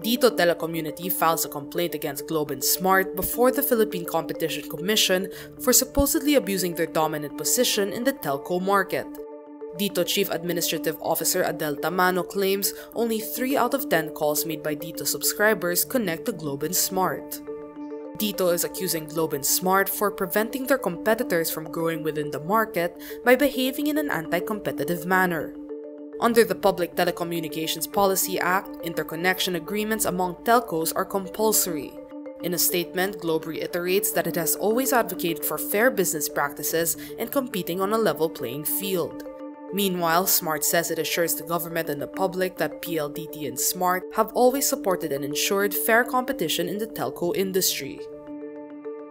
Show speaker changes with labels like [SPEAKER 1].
[SPEAKER 1] Dito Telecommunity files a complaint against Globe and Smart before the Philippine Competition Commission for supposedly abusing their dominant position in the telco market. Dito Chief Administrative Officer Adel Tamano claims only 3 out of 10 calls made by Dito subscribers connect to Globe and Smart. Dito is accusing Globe and Smart for preventing their competitors from growing within the market by behaving in an anti-competitive manner. Under the Public Telecommunications Policy Act, interconnection agreements among telcos are compulsory. In a statement, Globe reiterates that it has always advocated for fair business practices and competing on a level playing field. Meanwhile, Smart says it assures the government and the public that PLDT and Smart have always supported and ensured fair competition in the telco industry.